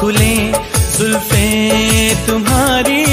खुले जुल्फे तुम्हारी